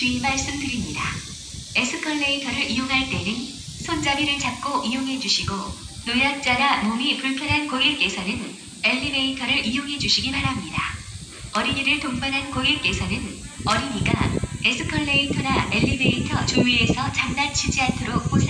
주의 말씀드립니다. 에스컬레이터를 이용할 때는 손잡이를 잡고 이용해 주시고 노약자나 몸이 불편한 고객께서는 엘리베이터를 이용해 주시기 바랍니다. 어린이를 동반한 고객께서는 어린이가 에스컬레이터나 엘리베이터 주위에서 장난치지 않도록 바랍니다.